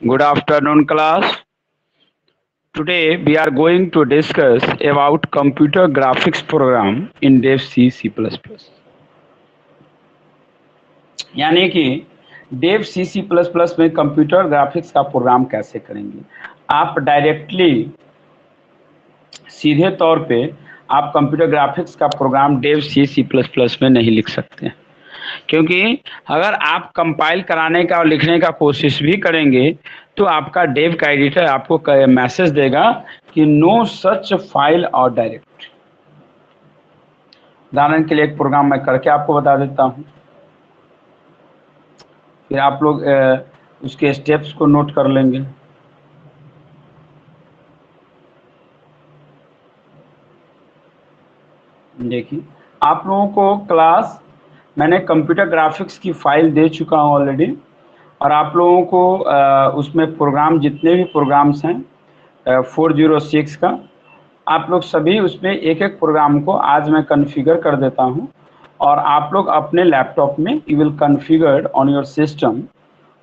Good afternoon, class. Today we are going to discuss about computer graphics program in Dev C C++. यानी कि dev C C plus plus में computer graphics का program कैसे करेंगे आप directly सीधे तौर पे आप कंप्यूटर ग्राफिक्स का program dev C C plus plus में नहीं लिख सकते हैं क्योंकि अगर आप कंपाइल कराने का और लिखने का कोशिश भी करेंगे तो आपका डेव का एडिटर आपको मैसेज देगा कि नो सच फ़ाइल और डायरेक्ट उदाहरण के लिए एक प्रोग्राम मैं करके आपको बता देता हूँ। फिर आप लोग उसके स्टेप्स को नोट कर लेंगे। देखिए, आप लोगों को क्लास मैंने कंप्यूटर ग्राफिक्स की फ़ाइल दे चुका हूँ ऑलरेडी और आप लोगों को उसमें प्रोग्राम जितने भी प्रोग्राम्स हैं फोर ज़ीरो सिक्स का, आप लोग सभी उसमें एक एक प्रोग्राम को आज मैं कन्फिगर कर देता हूँ और आप लोग अपने लैपटॉप में you will configured on your system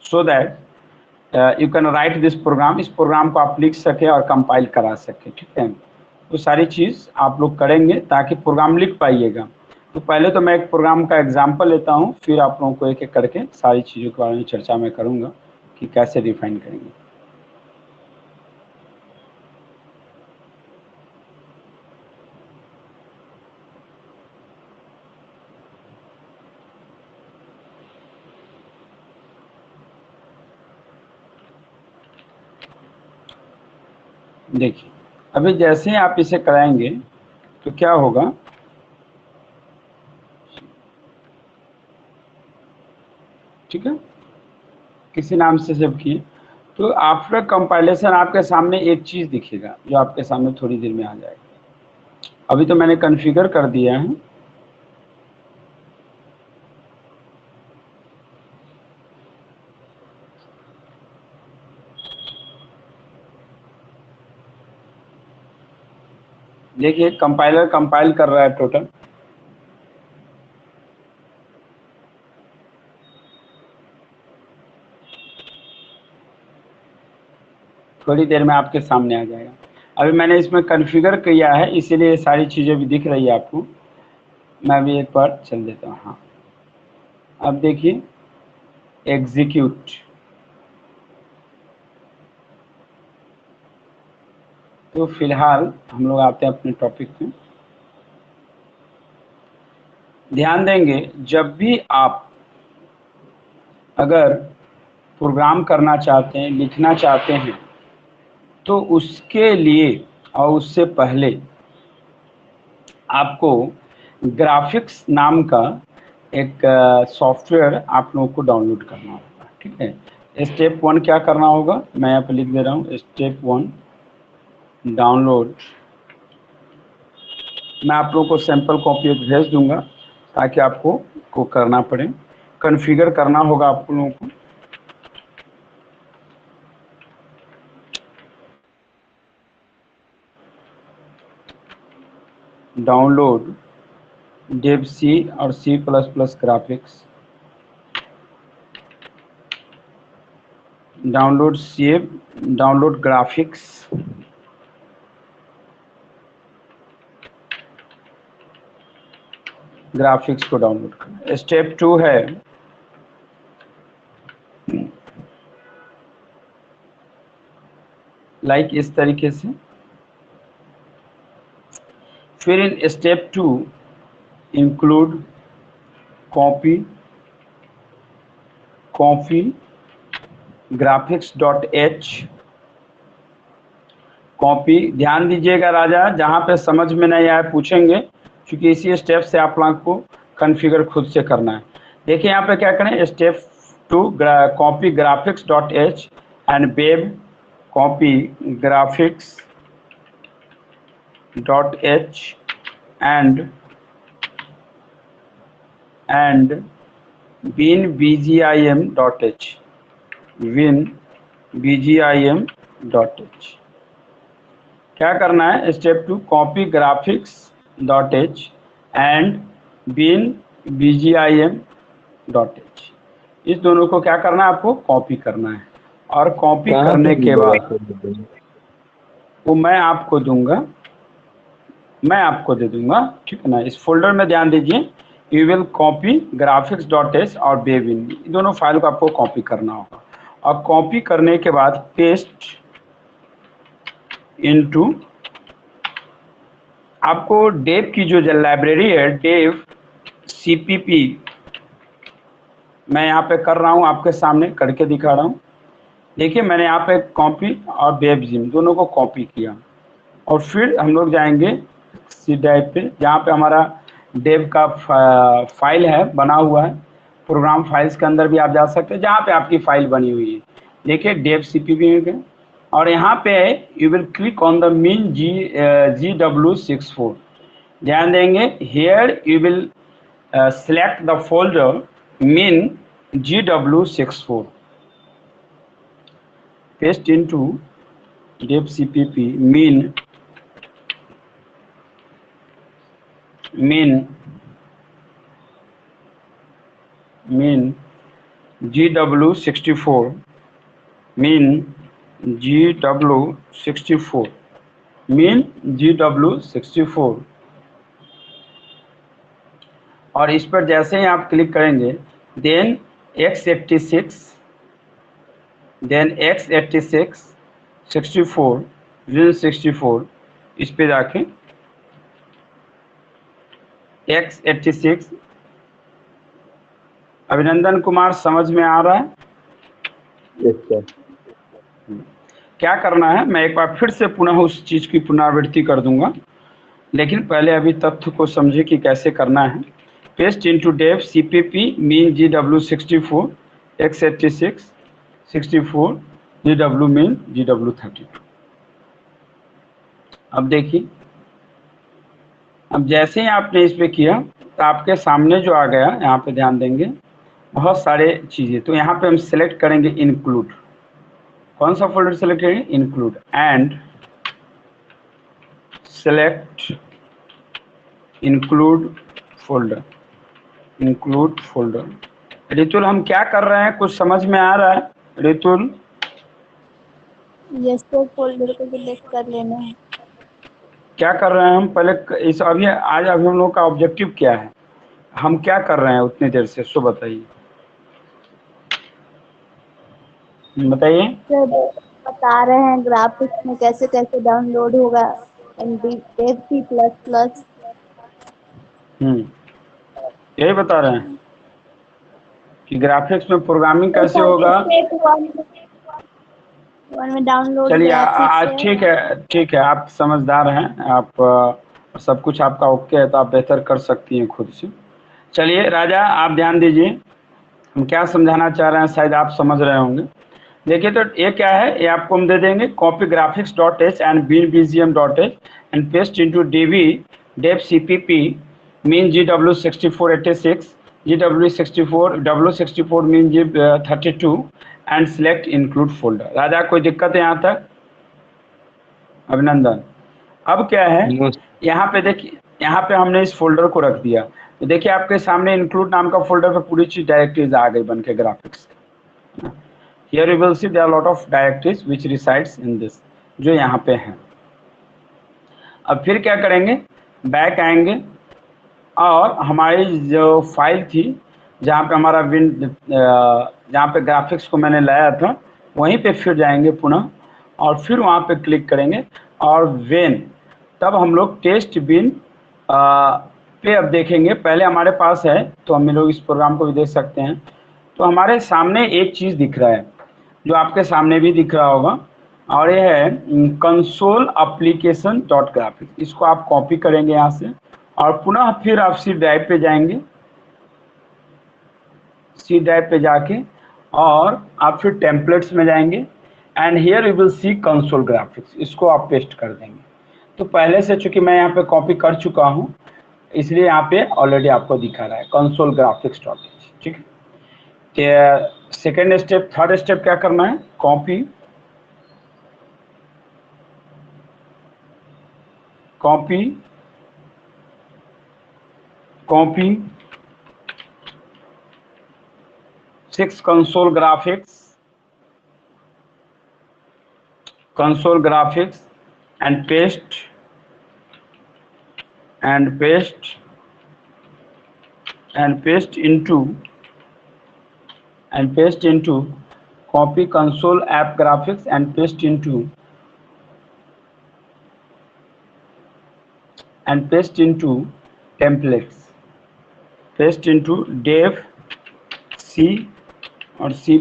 so that you can write this program इस प्रोग्राम को आप लिख सके और कंपाइल करा सके, ठीक है? तो सारी चीज़ आप लोग करेंगे ताकि प्रोग्राम लिख पाइएगा। तो पहले तो मैं एक प्रोग्राम का एग्ज़ाम्पल लेता हूँ, फिर आप लोगों को एक एक करके सारी चीज़ों के बारे में चर्चा मैं करूँगा कि कैसे डिफाइन करेंगे। देखिए, अभी जैसे आप इसे कराएँगे तो क्या होगा? ठीक है? किसी नाम से जब किए तो आफ्टर कंपाइलेशन आपके सामने एक चीज़ दिखेगा, जो आपके सामने थोड़ी देर में आ जाएगा। अभी तो मैंने कन्फिगर कर दिया है। देखिए कंपाइलर कंपाइल कर रहा है टोटल थोड़ी देर में आपके सामने आ जाएगा। अभी मैंने इसमें कन्फिगर किया है, इसीलिए ये सारी चीज़ें भी दिख रही है आपको। मैं भी एक बार चल देता हूँ हाँ। अब देखिए एग्जीक्यूट तो फ़िलहाल हम लोग आते हैं अपने टॉपिक में ध्यान देंगे, जब भी आप अगर प्रोग्राम करना चाहते हैं, लिखना चाहते हैं तो उसके लिए और उससे पहले आपको ग्राफिक्स नाम का एक सॉफ्टवेयर आप लोगों को डाउनलोड करना होगा, ठीक है? स्टेप वन क्या करना होगा? मैं यहाँ पे लिख दे रहा हूँ, स्टेप वन, डाउनलोड। मैं आप लोगों को सैंपल कॉपी एक भेज दूँगा ताकि आपको को करना पड़े। कन्फिगर करना होगा आप लोगों को। डाउनलोड डेव सी और C plus plus graphics. Download C download graphics. Graphics को डाउनलोड करना। स्टेप टू है। लाइक like इस तरीके से। फिर इन step two include copy copy graphics dot H copy ध्यान दीजिएगा राजा, जहाँ पे समझ में नहीं आए पूछेंगे, क्योंकि इसी स्टेप से आप लोग को कन्फिगर खुद से करना है। देखिए यहाँ पे क्या करें step two copy graphics dot H and web copy graphics G I M dot H win B G I M dot H क्या करना है? Step two copy graphics dot H and bin B G I M dot H इस दोनों को क्या करना है आपको? कॉपी करना है। और कॉपी करने के बाद वो मैं आपको दूँगा। मैं आपको दे दूँगा, ठीक है ना? इस फोल्डर में ध्यान दीजिए you will copy graphics dot S और बेबिन दोनों फ़ाइल को आपको कॉपी करना होगा। और कॉपी करने के बाद पेस्ट इनटू आपको डेव की जो लाइब्रेरी है डेव सीपीपी मैं यहाँ पे कर रहा हूँ, आपके सामने करके दिखा रहा हूँ। देखिए, मैंने यहाँ पे कॉपी और वेब जिम दोनों को कॉपी किया। और फिर हम लोग जाएँगे सी ड्राइव पे, जहाँ पे हमारा डेव का फ़ाइल है, बना हुआ है। प्रोग्राम फाइल्स के अंदर भी आप जा सकते हैं, जहाँ पे आपकी फ़ाइल बनी हुई है। देखिए डेव सी पी पी और यहाँ पे you will click on the min G G W six four ध्यान देंगे here you will select the folder min G W six four paste into dev cpp mean mean mean gw64 mean gw64 mean gw64 और इस पर जैसे ही आप click करेंगे then x86 then x86 64 win 64 इस पे जाके x86 अभिनंदन कुमार समझ में आ रहा है? Yes, क्या करना है? मैं एक बार फिर से पुनः उस चीज़ की पुनरावृत्ति कर दूँगा। लेकिन पहले अभी तथ्य को समझे कि कैसे करना है। Paste into dev CPP min G W sixty four X eighty six sixty four G W min G W thirty two अब देखिए। अब जैसे ही आपने इस पे किया तो आपके सामने जो आ गया, यहाँ पे ध्यान देंगे, बहुत सारे चीज़ें। तो यहाँ पे हम सेलेक्ट करेंगे इंक्लूड कौन सा फोल्डर सेलेक्ट करेंगे? Include and select include folder include folder Ritul हम क्या कर रहे हैं? कुछ समझ में आ रहा है? रितुल यस तो फोल्डर को सिलेक्ट कर लेना है। क्या कर रहे हैं हम? पहले इस अभी आज अभी हम लोग का ऑब्जेक्टिव क्या है? हम क्या कर रहे हैं उतनी देर से? सो बताइए। बताइए। बता रहे हैं ग्राफिक्स में कैसे कैसे डाउनलोड होगा? C plus plus hmm. यही बता रहे हैं कि ग्राफिक्स में प्रोग्रामिंग कैसे होगा? वन में डाउनलोड चलिए आज ठीक है ठीक है आप समझदार हैं आप अ, सब कुछ आपका ओके है तो आप बेहतर कर सकती हैं खुद से। चलिए राजा आप ध्यान दीजिए हम क्या समझाना चाह रहे हैं शायद आप समझ रहे होंगे। देखिए तो ये क्या है ये आपको हम दे देंगे copy graphics dot H and bean B G M dot H and paste into D V dev C P P min G W sixty four eighty six G W sixty four W sixty four min G thirty two and select include folder राजा कोई दिक्कत है यहाँ तक? अभिनंदन। अब क्या है? यहाँ पे देखिए यहाँ पे हमने इस फोल्डर को रख दिया। तो देखिए आपके सामने इंक्लूड नाम का फोल्डर पे पूरी चीज़ डायरेक्टरीज आ गई बन के graphics here you will see there lot of directories which resides in this जो यहाँ पे हैं। अब फिर क्या करेंगे? बैक आएँगे। और हमारी जो फ़ाइल थी, जहाँ पे हमारा विन जहाँ पे ग्राफिक्स को मैंने लाया था, वहीं पे फिर जाएँगे पुनः और फिर वहाँ पे क्लिक करेंगे। और वेन तब हम लोग टेस्ट बिन पे अब देखेंगे। पहले हमारे पास है तो हम लोग इस प्रोग्राम को भी देख सकते हैं। तो हमारे सामने एक चीज़ दिख रहा है, जो आपके सामने भी दिख रहा होगा। और ये है कंसोल अप्लीकेशन डॉट ग्राफिक्स इसको आप कॉपी करेंगे यहाँ से। और पुनः फिर आप सी ड्राइव पे जाएँगे। सी ड्राइव पे जाके और आप फिर टेम्पलेट्स में जाएँगे। And here you will see console graphics इसको आप पेस्ट कर देंगे। तो पहले से चूँकि मैं यहाँ पे कॉपी कर चुका हूँ, इसलिए यहाँ पे ऑलरेडी आपको दिखा रहा है कंसोल ग्राफिक्स डॉट ठीक है? सेकेंड स्टेप थर्ड स्टेप क्या करना है? Copy copy copying six console graphics console graphics and paste and paste and paste into and paste into copy console app graphics and paste into and paste into templates. Paste into dev c और C++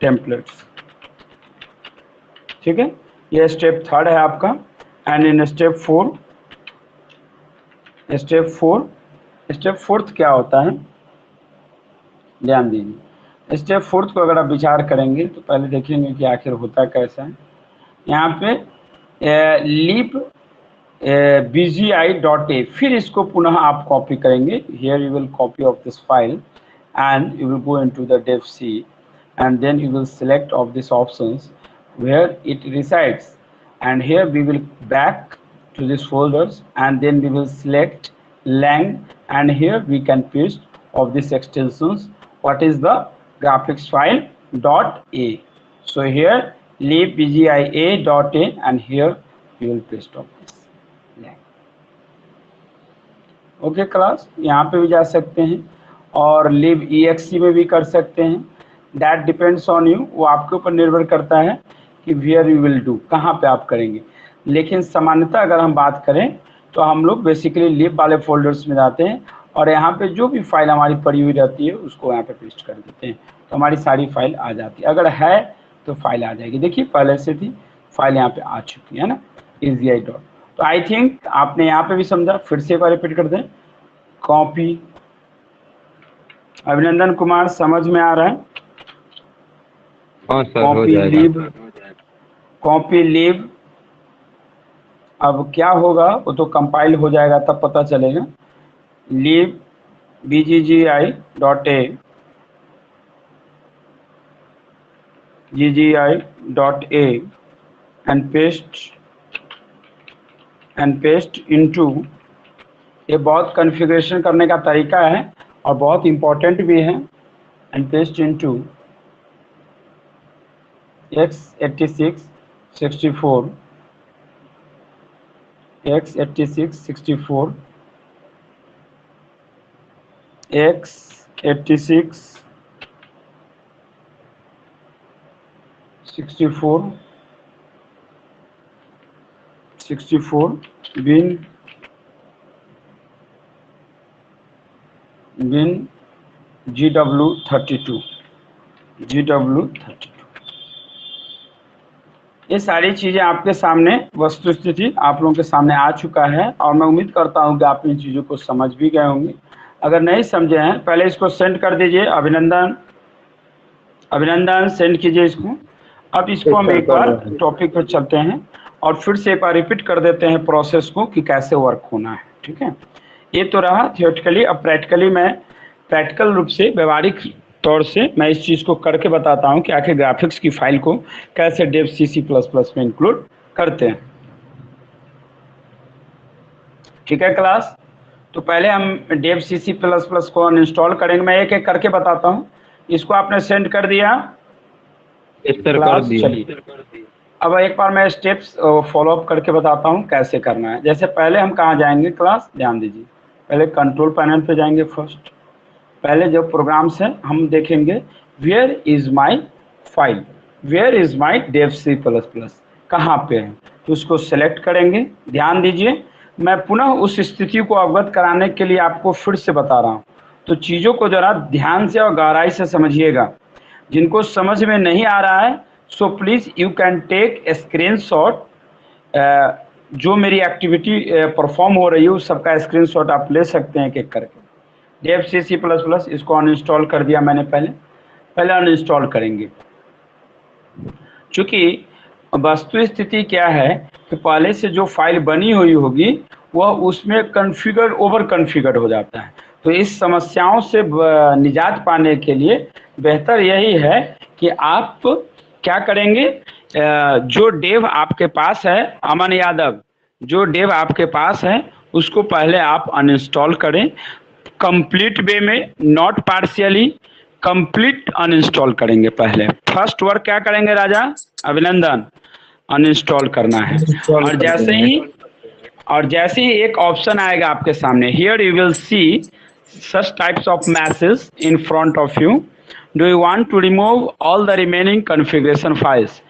templates ठीक है? ये step third है आपका and in step four step four step fourth क्या होता है? ध्यान दीजिए। स्टेप फोर्थ को अगर आप विचार करेंगे तो पहले देखेंगे कि आखिर होता कैसा है। यहाँ पे lib B G I dot A फिर इसको पुनः आप कॉपी करेंगे here you will copy of this file and you will go into the dev C and then you will select of these options where it resides and here we will back to these folders and then we will select lang and here we can paste of these extensions what is the graphics file dot a so here leave bgia dot a and here we will paste of okay class यहाँ पे भी जा सकते हैं और live ई में भी कर सकते हैं। दैट डिपेंड्स ऑन यू वो आपके ऊपर निर्भर करता है कि वियर यू विल डू कहाँ पे आप करेंगे। लेकिन सामान्यतः अगर हम बात करें तो हम लोग बेसिकली लिव वाले फोल्डर्स में जाते हैं और यहाँ पे जो भी फ़ाइल हमारी पड़ी हुई रहती है, उसको यहाँ पे पेस्ट कर देते हैं। तो हमारी सारी फ़ाइल आ जाती है। अगर है तो फ़ाइल आ जाएगी। देखिए, पहले से थी फ़ाइल यहाँ पे आ चुकी है ना? इजी आई डॉट तो आई थिंक आपने यहाँ पे भी समझा फिर से एक बार रिपीट कर दें। कॉपी अभिनंदन कुमार समझ में आ रहा है? कॉपी लीव कॉपी लीव अब क्या होगा? वो तो कंपाइल हो जाएगा तब पता चलेगा। Lib B G G I dot A G G I dot A and paste and paste into ये बहुत कन्फिग्रेशन करने का तरीका है और बहुत इंपॉर्टेंट भी है। And paste into X eighty six sixty four X eighty six sixty four X eighty six sixty four sixty four bin bin G W thirty two G W thirty two ये सारी चीज़ें आपके सामने वस्तु स्थिति आप लोगों के सामने आ चुका है और मैं उम्मीद करता हूँ कि आप इन चीज़ों को समझ भी गए होंगे। अगर नहीं समझे हैं पहले इसको सेंड कर दीजिए अभिनंदन। अभिनंदन सेंड कीजिए इसको। अब इसको हम एक बार टॉपिक पर चलते हैं। और फिर से एक बार रिपीट कर देते हैं प्रोसेस को कि कैसे वर्क होना है ठीक है? ये तो रहा थियोटिकली अब प्रैक्टिकली मैं प्रैक्टिकल रूप से व्यवहारिक तौर से मैं इस चीज़ को करके बताता हूँ कि आखिर ग्राफिक्स की फ़ाइल को कैसे dev C C plus plus में इंक्लूड करते हैं। ठीक है क्लास तो पहले हम dev C C plus plus को अनइंस्टॉल करेंगे। मैं एक एक करके बताता हूँ। इसको आपने सेंड कर दिया। चलिए। अब एक बार मैं स्टेप्स फॉलोअप करके बताता हूँ कैसे करना है। जैसे पहले हम कहाँ जाएँगे क्लास ध्यान दीजिए। पहले कंट्रोल पैनल पे जाएँगे फ़र्स्ट पहले जो प्रोग्राम्स हैं, हम देखेंगे where is my file where is my dev C plus plus कहाँ पे है? तो उसको सेलेक्ट करेंगे। ध्यान दीजिए, मैं पुनः उस स्थिति को अवगत कराने के लिए आपको फिर से बता रहा हूँ। तो चीज़ों को ज़रा ध्यान से और गहराई से समझिएगा। जिनको समझ में नहीं आ रहा है so please you can take screenshot जो मेरी एक्टिविटी परफॉर्म हो रही है, उस सबका स्क्रीनशॉट आप ले सकते हैं एक एक करके dev C C plus plus इसको अनइंस्टॉल कर दिया मैंने पहले। पहले अनइंस्टॉल करेंगे। चूँकि वस्तु स्थिति क्या है कि पहले से जो फ़ाइल बनी हुई होगी, वह उसमें कन्फिगर ओवर कन्फिगर हो जाता है। तो इस समस्याओं से निजात पाने के लिए बेहतर यही है कि आप क्या करेंगे? जो डेव आपके पास है अमन यादव जो डेव आपके पास है उसको पहले आप अनइंस्टॉल करें। कंप्लीट वे में नॉट पार्शियली कंप्लीट अनइंस्टॉल करेंगे पहले। फ़र्स्ट वर्क क्या करेंगे राजा? अभिनंदन। अनइंस्टॉल करना है। और जैसे ही। और जैसे ही एक ऑप्शन आएगा आपके सामने here you will see such types of message in front of you. Do you want to remove all the remaining configuration files?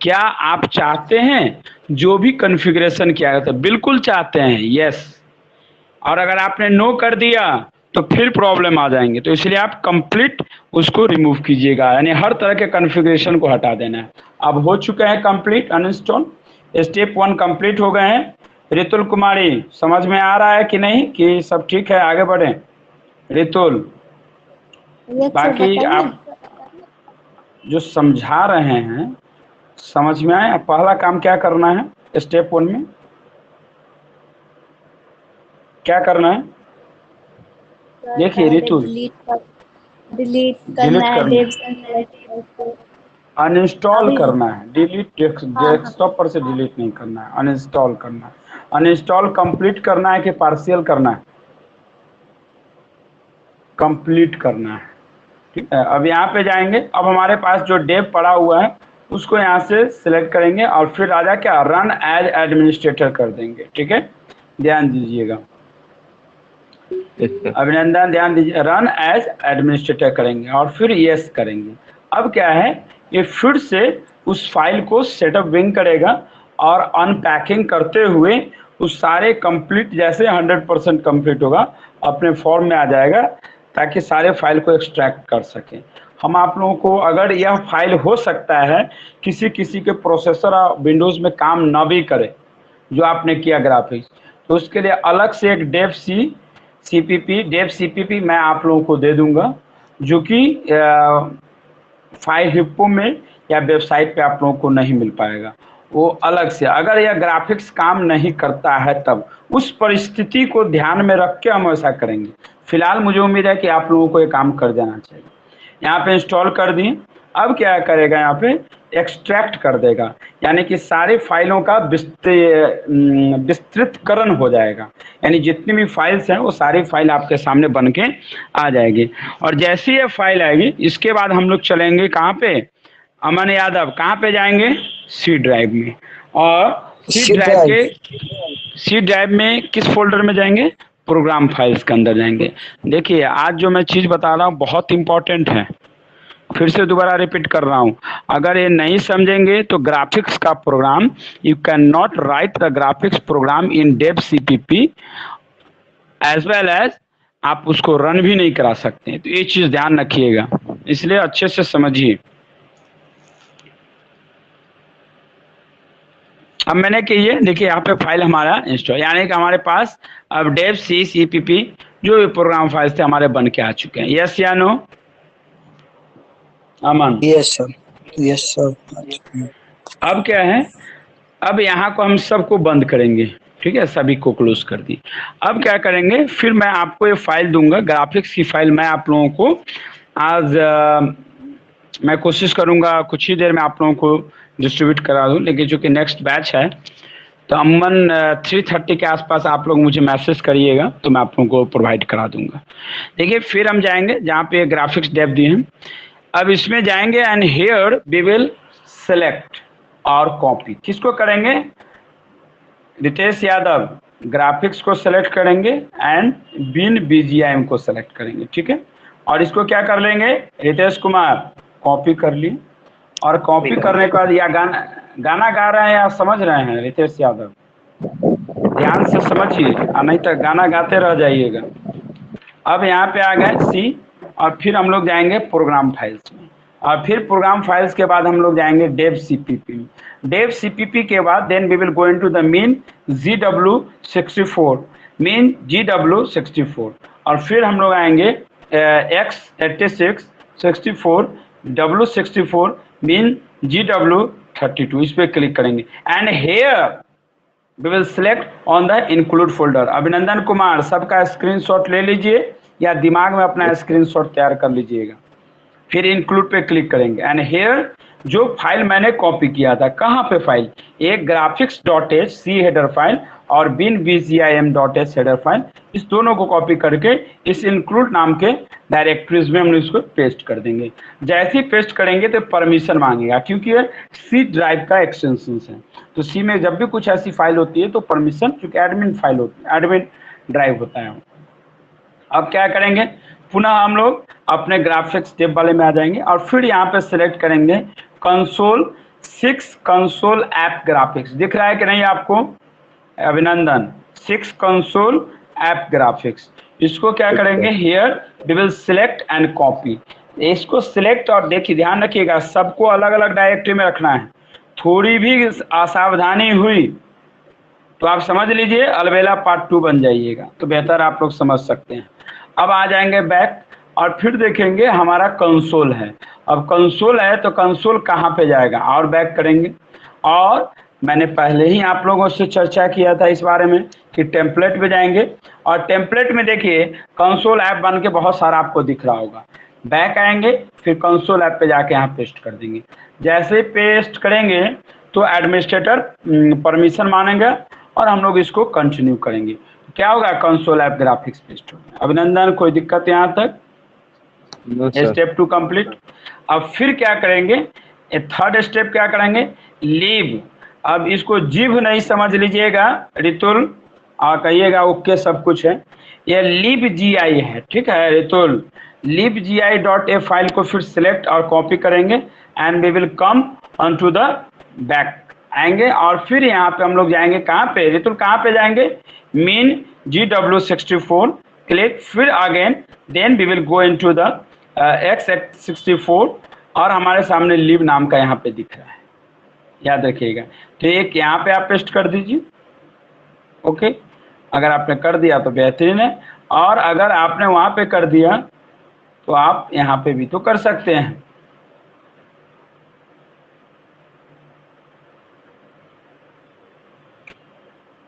क्या आप चाहते हैं जो भी कॉन्फ़िगरेशन किया गया था बिल्कुल चाहते हैं यस और अगर आपने नो कर दिया तो फिर प्रॉब्लम आ जाएँगे। तो इसलिए आप कंप्लीट उसको रिमूव कीजिएगा। यानी हर तरह के कॉन्फ़िगरेशन को हटा देना है। अब हो चुका है complete uninstall step one complete हो गए हैं। रितुल कुमारी, समझ में आ रहा है कि नहीं? कि सब ठीक है? आगे बढ़े। रितुल ये बाकी आप जो समझा रहे हैं समझ में आए? पहला काम क्या करना है? स्टेप वन में क्या करना है? देखिए, रितु। डिलीट डिलीट करना है करना। अनइंस्टॉल करना है। डिलीट हाँ। डेस्कटॉप पर से डिलीट नहीं करना है। अनइंस्टॉल करना है। अनइंस्टॉल कंप्लीट करना है कि पार्शियल करना है? कंप्लीट करना है। ठीक है अब यहाँ पे जाएँगे। अब हमारे पास जो डेव पड़ा हुआ है उसको यहाँ से सिलेक्ट करेंगे और फिर राजा क्या रन एज एडमिनिस्ट्रेटर कर देंगे। ठीक है? ध्यान दीजिएगा। अभिनंदन ध्यान दीजिए। रन एज एडमिनिस्ट्रेटर करेंगे और फिर यस करेंगे। अब क्या है ये फिर से उस फ़ाइल को सेटअप विंग करेगा और अनपैकिंग करते हुए उस सारे कंप्लीट जैसे 100 परसेंट कंप्लीट होगा अपने फॉर्म में आ जाएगा। ताकि सारे फ़ाइल को एक्सट्रैक्ट कर सकें। हम आप लोगों को अगर यह फ़ाइल हो सकता है, किसी किसी के प्रोसेसर विंडोज़ में काम ना भी करे, जो आपने किया ग्राफिक्स तो उसके लिए अलग से एक dev C C P CPP dev CPP मैं आप लोगों को दे दूँगा, जो कि फ़ाइल हिप्पो में या वेबसाइट पे आप लोगों को नहीं मिल पाएगा। वो अलग से, अगर यह ग्राफिक्स काम नहीं करता है तब, उस परिस्थिति को ध्यान में रख के हम ऐसा करेंगे। फ़िलहाल मुझे उम्मीद है कि आप लोगों को ये काम कर देना चाहिए। यहाँ पे इंस्टॉल कर दिए अब क्या करेगा यहाँ पे? एक्सट्रैक्ट कर देगा। यानी कि सारी फाइलों का विस्तृतकरण हो जाएगा। यानी जितनी भी फाइल्स हैं वो सारी फ़ाइल आपके सामने बन के आ जाएगी। और जैसी ही ये फ़ाइल आएगी इसके बाद हम लोग चलेंगे कहाँ पे? अमन यादव कहाँ पे जाएँगे? सी ड्राइव में। और सी ड्राइव के सी ड्राइव में किस फोल्डर में जाएँगे? प्रोग्राम फाइल्स के अंदर जाएँगे। देखिए, आज जो मैं चीज़ बता रहा हूँ, बहुत इंपॉर्टेंट है। फिर से दोबारा रिपीट कर रहा हूँ। अगर ये नहीं समझेंगे तो ग्राफिक्स का program you can not write the graphics program in dev C P P as well as आप उसको रन भी नहीं करा सकते। तो ये चीज़ ध्यान रखिएगा। इसलिए अच्छे से समझिए। अब मैंने कि ये देखिए यहाँ पे फ़ाइल हमारा इंस्टॉल यानी कि हमारे पास अब dev C C P P जो भी प्रोग्राम फाइल्स थे हमारे बन के आ चुके हैं। यस या no Aman Yes, sir. Yes, sir. अब क्या है? अब यहाँ को हम सबको बंद करेंगे। ठीक है? सभी को क्लोज कर दी। अब क्या करेंगे? फिर मैं आपको ये फ़ाइल दूँगा। ग्राफिक्स की फ़ाइल मैं आप लोगों को आज अ, मैं कोशिश करूँगा कुछ ही देर में आप लोगों को डिस्ट्रीब्यूट करा दूँ। लेकिन चूँकि नेक्स्ट बैच है तो अमन थ्री थर्टी के आसपास आप लोग मुझे मैसेज करिएगा तो मैं आप लोगों को प्रोवाइड करा दूँगा। देखिए, फिर हम जाएँगे, जहाँ पे ग्राफिक्स डेप दिए हैं। अब इसमें जाएँगे and here we will select और कॉपी किसको करेंगे? रितेश यादव ग्राफिक्स को सेलेक्ट करेंगे एंड बिन बीजीआईएम को सेलेक्ट करेंगे, ठीक है? और इसको क्या कर लेंगे? रितेश कुमार कॉपी कर लिए और कॉपी करने के बाद या गाना गाना गा रहे हैं या समझ रहे हैं रितेश यादव। ध्यान से समझिए और नहीं तो गाना गाते रह जाइएगा। अब यहाँ पे आ गए सी और फिर हम लोग जाएँगे प्रोग्राम फाइल्स में। और फिर प्रोग्राम फाइल्स के बाद हम लोग जाएँगे डेव सीपीपी डेव सीपीपी के बाद then we will go into the min G W sixty four. Min G W sixty four. और फिर हम लोग आएँगे x eighty six sixty four W sixty four min G W thirty two इस पर click करेंगे। And here we will select on the include folder Abhinandan Kumar, सबका screenshot ले लीजिए या दिमाग में अपना स्क्रीनशॉट तैयार कर लीजिएगा। फिर इंक्लूड पे क्लिक करेंगे। एंड हेयर जो फ़ाइल मैंने कॉपी किया था, कहाँ पे फ़ाइल एक graphics dot H C header file और win B G I M dot S header file इस दोनों को कॉपी करके इस इंक्लूड नाम के डायरेक्टरीज में हम लोग इसको पेस्ट कर देंगे। जैसे ही पेस्ट करेंगे तो परमिशन मांगेगा, क्योंकि ये सी ड्राइव का एक्सटेंशन है। तो सी में जब भी कुछ ऐसी फ़ाइल होती है तो परमिशन चूँकि एडमिन फ़ाइल होती है एडमिन ड्राइव होता है। अब क्या करेंगे? पुनः हम लोग अपने ग्राफिक्स स्टेप वाले में आ जाएँगे और फिर यहाँ पे सिलेक्ट करेंगे console six console app graphics दिख रहा है कि नहीं आपको? अभिनंदन। सिक्स कंसोल ऐप ग्राफिक्स इसको क्या करेंगे? Here we will select and copy इसको सिलेक्ट और देखिए ध्यान रखिएगा सबको अलग अलग डायरेक्टरी में रखना है। थोड़ी भी असावधानी हुई तो आप समझ लीजिए अलबेला पार्ट टू बन जाइएगा। तो बेहतर आप लोग समझ सकते हैं। अब आ जाएँगे बैक और फिर देखेंगे हमारा कंसोल है। अब कंसोल है तो कंसोल कहाँ पे जाएगा? और बैक करेंगे। और मैंने पहले ही आप लोगों से चर्चा किया था इस बारे में कि टेम्पलेट में जाएँगे। और टेम्पलेट में देखिए कंसोल ऐप बन के बहुत सारा आपको दिख रहा होगा। बैक आएँगे फिर कंसोल ऐप पे जाके यहाँ पेस्ट कर देंगे। जैसे पेस्ट करेंगे तो एडमिनिस्ट्रेटर परमिशन मानेंगे और हम लोग इसको कंटिन्यू करेंगे। क्या होगा कंसोल ऐप ग्राफिक्स पेस्ट होगा। अभिनंदन कोई दिक्कत यहाँ तक? स्टेप टू कंप्लीट अब फिर क्या करेंगे? थर्ड स्टेप क्या करेंगे? लीव अब इसको जीव नहीं समझ लीजिएगा, रितुल। और कहिएगा, ओके, सब कुछ है। ये लिव जी आई है, ठीक है, Ritul. Lib G I dot A file को फिर सिलेक्ट और कॉपी करेंगे and we will come on to the back आएँगे और फिर यहाँ पे हम लोग जाएँगे, कहाँ पे? रितुल, कहाँ पे जाएँगे? Min G W sixty four click फिर again then we will go into the x x sixty four और हमारे सामने लिव नाम का यहाँ पे दिख रहा है। याद रखिएगा। तो एक यहाँ पे आप पेस्ट कर दीजिए। ओके? अगर आपने कर दिया तो बेहतरीन है। और अगर आपने वहाँ पे कर दिया तो आप यहाँ पे भी तो कर सकते हैं।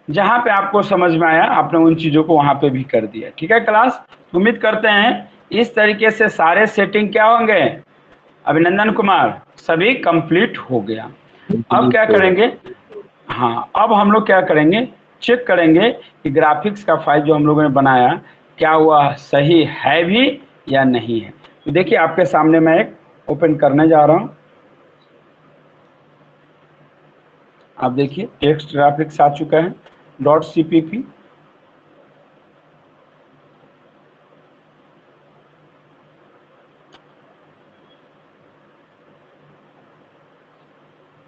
जहाँ पे आपको समझ में आया, आपने उन चीज़ों को वहाँ पे भी कर दिया। ठीक है क्लास? उम्मीद करते हैं इस तरीके से सारे सेटिंग क्या होंगे? अभिनंदन कुमार, सभी कंप्लीट हो गया। अब क्या करेंगे? हाँ अब हम लोग क्या करेंगे? चेक करेंगे कि ग्राफिक्स का फ़ाइल जो हम लोगों ने बनाया क्या हुआ? सही है भी या नहीं है? तो देखिए आपके सामने मैं एक ओपन करने जा रहा हूँ। आप देखिए टेक्स्ट ग्राफिक्स आ चुका है। Dot CPP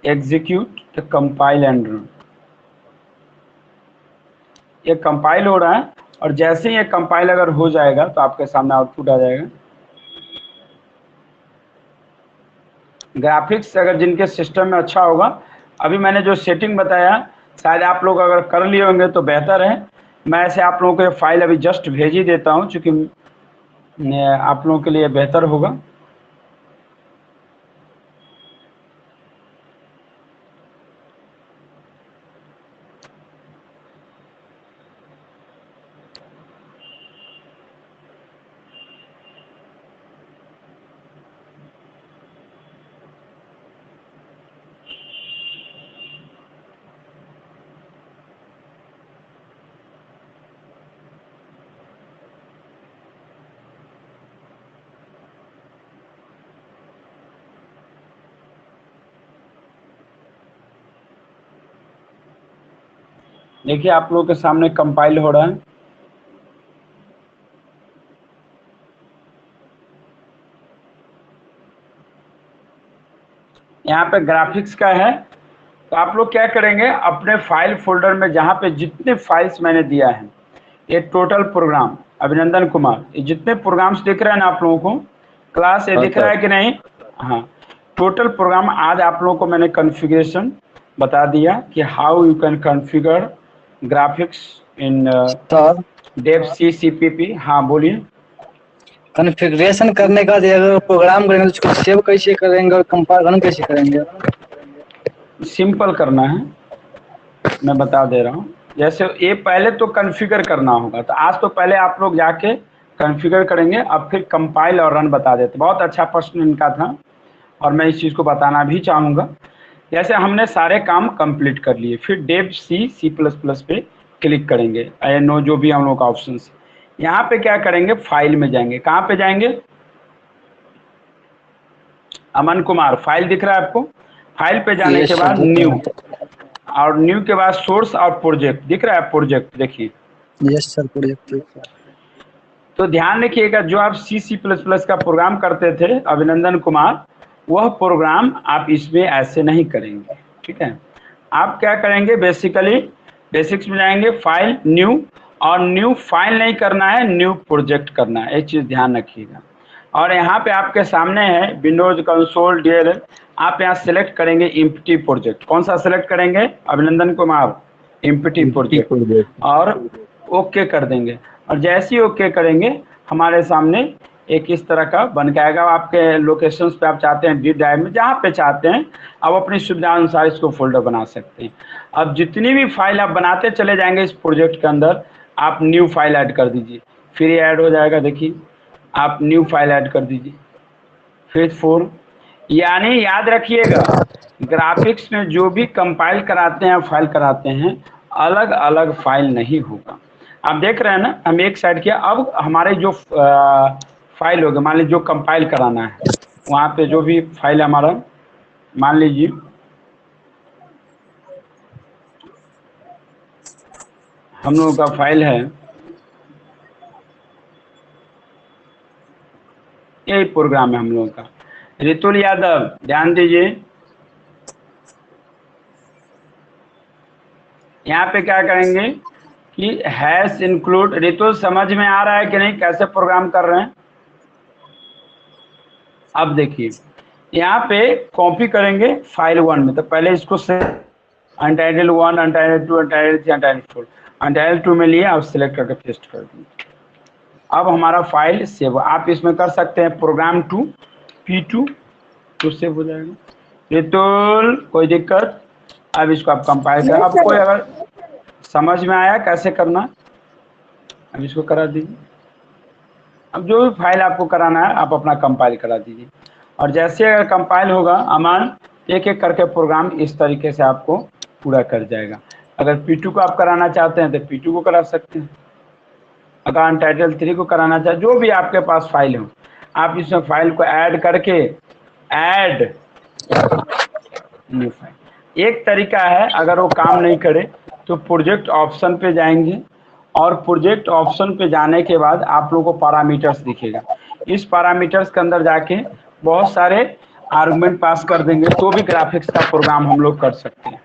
execute the compile and run ये कंपाइल हो रहा है, और जैसे ही ये कंपाइल अगर हो जाएगा तो आपके सामने आउटपुट आ जाएगा। ग्राफिक्स अगर जिनके सिस्टम में अच्छा होगा, अभी मैंने जो सेटिंग बताया, शायद आप लोग अगर कर लिए होंगे तो बेहतर है। मैं ऐसे आप लोगों को ये फ़ाइल अभी जस्ट भेज ही देता हूँ, चूँकि आप लोगों के लिए बेहतर होगा। देखिए आप लोगों के सामने कंपाइल हो रहा है। यहाँ पे ग्राफिक्स का है। तो आप लोग क्या करेंगे अपने फ़ाइल फोल्डर में जहाँ पे जितने फाइल्स मैंने दिया है ये टोटल प्रोग्राम अभिनंदन कुमार ये जितने प्रोग्राम्स दिख रहे हैं ना आप लोगों को क्लास ये दिख रहा है कि नहीं? हाँ। टोटल प्रोग्राम आज आप लोगों को मैंने कॉन्फ़िगरेशन बता दिया कि how you can configure graphics in Dev C C P P हाँ बोलिए। कॉन्फ़िगरेशन करने का अगर प्रोग्राम करेंगे तो उसको सेव कैसे करेंगे और कंपाइल रन कैसे करेंगे? सिंपल करना है। मैं बता दे रहा हूँ। जैसे ये पहले तो कॉन्फ़िगर करना होगा तो आज तो पहले आप लोग जाके कॉन्फ़िगर करेंगे अब फिर कंपाइल और रन बता देते। बहुत अच्छा प्रश्न इनका था और मैं इस चीज़ को बताना भी चाहूँगा। जैसे हमने सारे काम कंप्लीट कर लिए फिर Dev C C plus plus पे क्लिक करेंगे। आई नो जो भी हम लोग का ऑप्शन यहाँ पे क्या करेंगे? फ़ाइल में जाएँगे। कहाँ पे जाएँगे? अमन कुमार फ़ाइल दिख रहा है आपको? फ़ाइल पे जाने के बाद न्यू और न्यू के बाद सोर्स और प्रोजेक्ट दिख रहा है प्रोजेक्ट देखिए। यस सर प्रोजेक्ट तो ध्यान रखिएगा जो आप सी सी प्लस प्लस का प्रोग्राम करते थे अभिनंदन कुमार वह प्रोग्राम आप इसमें ऐसे नहीं करेंगे ठीक है? आप क्या करेंगे बेसिकली बेसिक्स में जाएँगे फ़ाइल न्यू और न्यू फ़ाइल नहीं करना है न्यू प्रोजेक्ट करना है एक चीज़ ध्यान रखिएगा। और यहाँ पे आपके सामने है विंडोज़ कंसोल डीएल आप यहाँ सेलेक्ट करेंगे इम्पटी प्रोजेक्ट कौन सा सेलेक्ट करेंगे? अभिनंदन कुमार इम्पटी प्रोजेक्ट और ओके कर देंगे। और जैसे ही ओके करेंगे हमारे सामने एक इस तरह का बन के आएगा। आपके लोकेशंस पे आप चाहते हैं डी ड्राइव में जहाँ पे चाहते हैं आप अपनी सुविधा अनुसार इसको फोल्डर बना सकते हैं। अब जितनी भी फ़ाइल आप बनाते चले जाएँगे इस प्रोजेक्ट के अंदर आप न्यू फ़ाइल ऐड कर दीजिए। फिर ये ऐड हो जाएगा देखिए आप न्यू फ़ाइल ऐड कर दीजिए। फिर फोर यानी याद रखिएगा ग्राफिक्स में जो भी कंपाइल कराते हैं फ़ाइल कराते हैं अलग अलग फ़ाइल नहीं होगा। आप देख रहे हैं ना हम एक साइड किया। अब हमारे जो अ, फ़ाइल होगा। मान लीजिए जो कंपाइल कराना है, वहाँ पे जो भी फ़ाइल है हमारा, मान लीजिए। हम लोगों का फ़ाइल है। यही प्रोग्राम है हम लोगों का। रितुल यादव, ध्यान दीजिए। यहाँ पे क्या करेंगे कि हैश इंक्लूड रितुल समझ में आ रहा है कि नहीं, कैसे प्रोग्राम कर रहे हैं? अब देखिए यहाँ पे कॉपी करेंगे फ़ाइल वन में। तो पहले इसको से untitled one untitled two untitled three untitled four untitled two में लिए आप सिलेक्ट करके पेस्ट कर देंगे। अब हमारा फ़ाइल सेव आप इसमें कर सकते हैं प्रोग्राम टू पी टू तो सेव हो जाएगा। रितुल कोई दिक्कत अब इसको आप कंपाइल कर। अब कोई अगर समझ में आया कैसे करना अब इसको करा दीजिए। अब जो भी फ़ाइल आपको कराना है, आप अपना कंपाइल करा दीजिए। और जैसे अगर कंपाइल होगा, अमान एक एक करके प्रोग्राम इस तरीके से आपको पूरा कर जाएगा। अगर P2 को आप कराना चाहते हैं तो P2 को करा सकते हैं। अगर अनटाइटल थ्री को कराना चाहे, जो भी आपके पास फ़ाइल हो, आप इसमें फ़ाइल को ऐड करके ऐड न्यू फ़ाइल एक तरीका है, अगर वो काम नहीं करे तो प्रोजेक्ट ऑप्शन पे जाएँगे। और प्रोजेक्ट ऑप्शन पे जाने के बाद आप लोगों को पैरामीटर्स दिखेगा। इस पैरामीटर्स के अंदर जाके बहुत सारे आर्गुमेंट पास कर देंगे तो भी ग्राफिक्स का प्रोग्राम हम लोग कर सकते हैं।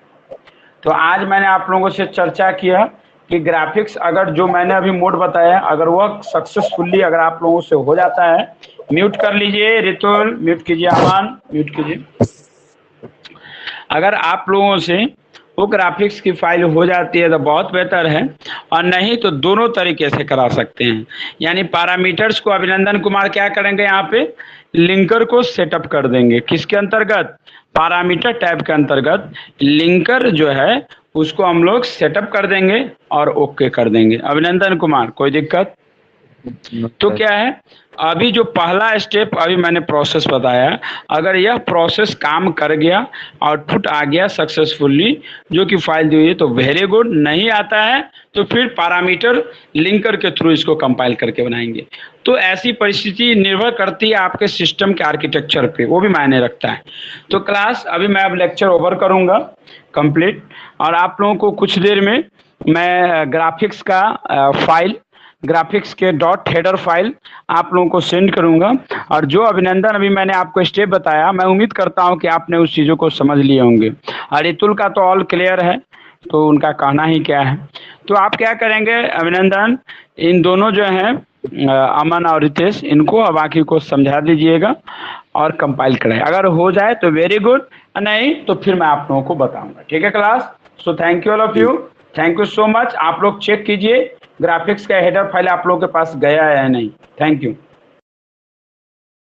तो आज मैंने आप लोगों से चर्चा किया कि ग्राफिक्स अगर जो मैंने अभी मोड बताया, अगर वह सक्सेसफुली अगर आप लोगों से हो जाता है म्यूट कर लीजिए, रितुल म्यूट कीजिए, अमान म्यूट कीजिए। अगर आप लोगों से वो ग्राफिक्स की फ़ाइल हो जाती है तो बहुत बेहतर है। और नहीं तो दोनों तरीके से करा सकते हैं। यानी पैरामीटर्स को अभिनंदन कुमार क्या करेंगे यहाँ पे? लिंकर को सेटअप कर देंगे। किसके अंतर्गत? पैरामीटर टैब के अंतर्गत। लिंकर जो है उसको हम लोग सेटअप कर देंगे और ओके कर देंगे। अभिनंदन कुमार कोई दिक्कत? तो क्या है? अभी जो पहला स्टेप अभी मैंने प्रोसेस बताया। अगर यह प्रोसेस काम कर गया आउटपुट आ गया सक्सेसफुली जो कि फ़ाइल दी हुई है तो वेरी गुड नहीं आता है तो फिर पैरामीटर लिंकर के थ्रू इसको कंपाइल करके बनाएँगे। तो ऐसी परिस्थिति निर्भर करती है आपके सिस्टम के आर्किटेक्चर पे, वो भी मायने रखता है। तो क्लास अभी मैं अब लेक्चर ओवर करूँगा कंप्लीट और आप लोगों को कुछ देर में मैं ग्राफिक्स का फ़ाइल ग्राफिक्स के डॉट हेडर फ़ाइल आप लोगों को सेंड करूँगा। और जो अभिनंदन अभी मैंने आपको स्टेप बताया, मैं उम्मीद करता हूँ कि आपने उस चीज़ों को समझ लिए होंगे। और रितुल का तो ऑल क्लियर है तो उनका कहना ही क्या है? तो आप क्या करेंगे, अभिनंदन, इन दोनों जो हैं अमन और रितेश, इनको बाकी को समझा दीजिएगा और कंपाइल कराए अगर हो जाए तो वेरी गुड नहीं तो फिर मैं आप लोगों को बताऊँगा। ठीक है class so thank you all of you thank you so much आप लोग चेक कीजिए। ग्राफिक्स का हेडर फ़ाइल आप लोगों के पास गया है या नहीं? Thank you